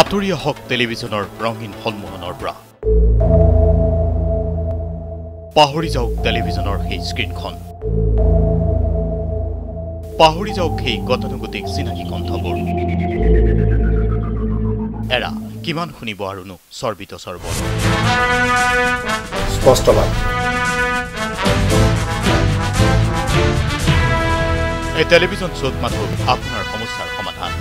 আঁতৰি আহক টেলিভিশ্যনৰ ৰঙীন সন্মোহনৰ পৰা। পাহৰি যাওক টেলিভিশ্যনৰ সেই স্ক্ৰীণখন। পাহৰি যাওক সেই গতানুগতিক চিনাকি কণ্ঠবোৰ। এৰা কিমান শুনিব আৰুনো চৰ্বিত চৰ্ব এই টেলিভিশ্যন শ্ব'ত মাথো আপোনাৰ সমস্যাৰ সমাধান।